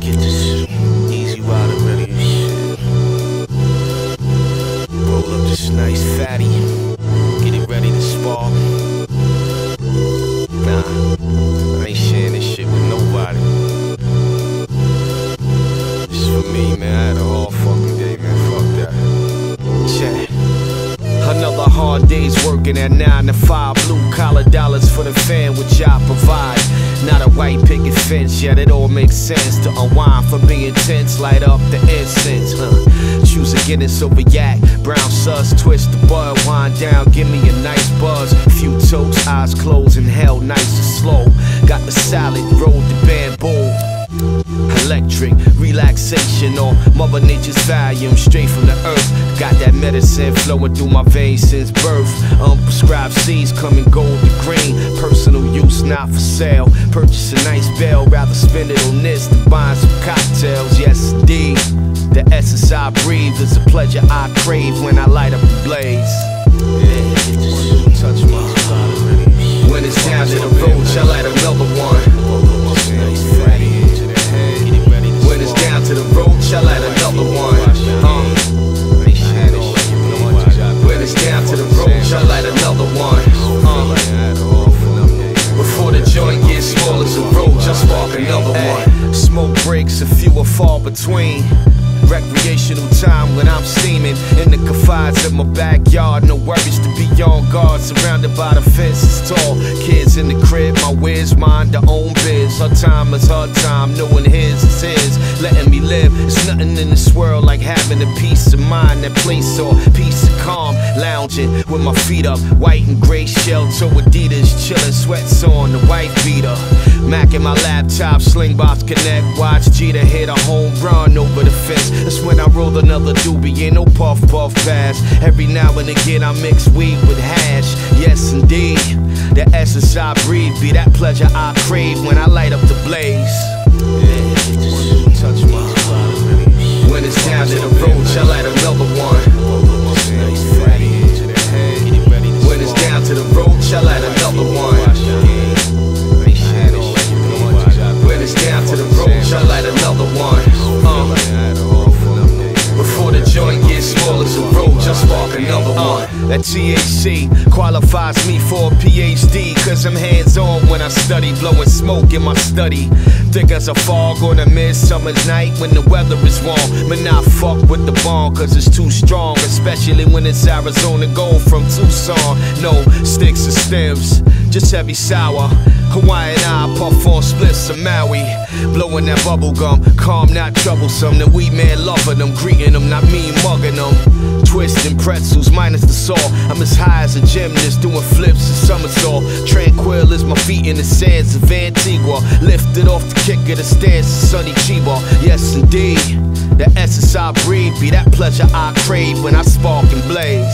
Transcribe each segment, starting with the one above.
Get this shit. Ready to ain't this shit with nobody. This for me, man. I a fucking. Fuck that. Another hard day's working at 9 to 5. Blue collar dollars for the fan, which I provide. Not a white picket fence, yet it all makes sense to unwind for being tense. Light up the incense, huh? Choose a Guinness over yak. Brown sus, twist the bud, wind down, give me a nice buzz. Few toasts, eyes closed, hell nice and slow. Got the salad, rolled the bamboo electric relaxation on Mother Nature's volume straight from the earth. Got that medicine flowing through my veins since birth. Unprescribed seeds coming not for sale. Purchase a nice bell, rather spend it on this than buying some cocktails. Yes, indeed. The essence I breathe is a pleasure I crave when I light up the blaze. Yeah, touch my another one. Smoke breaks, a few are far between. Recreational time when I'm steaming in the confines of my backyard. No worries to be on guard, surrounded by the fences tall. Kids in the crib, my whiz, mind their own biz. Her time is her time, knowing his is his. Letting me live, it's nothing in this world like having a peace of mind. That place or with my feet up, white and gray shell toe Adidas, chillin', sweats on the white beater. Mac in my laptop, slingbox connect, watch Jeter hit a home run over the fence. That's when I rolled another doobie, ain't no puff puff pass. Every now and again I mix weed with hash. Yes indeed, the essence I breathe be that pleasure I crave when I light up the blaze. Yeah, touch my When it's down to the roach, I light THC qualifies me for a PhD, cause I'm hands on when I study, blowing smoke in my study. Thick as a fog on a midsummer's night when the weather is warm. But not fuck with the bomb, cause it's too strong, especially when it's Arizona gold from Tucson. No sticks or stems, just heavy sour. Hawaiian eye, puff on splits of Maui. Blowing that bubble gum, calm, not troublesome. The weed man loving them, greeting them, not me mugging them. Twisting pretzels, minus the salt. I'm as high as a gymnast, doing flips and somersault. Tranquil as my feet in the sands of Antigua. Lifted off the kick of the stairs to sunny Chiba. Yes, indeed. The essence I breathe be that pleasure I crave when I spark and blaze.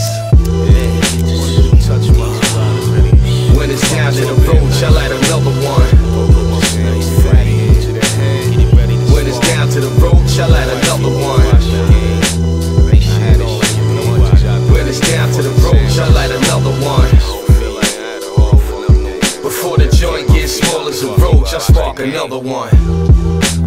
Yeah, just touch my when it's down to the roach, I light another one. another one.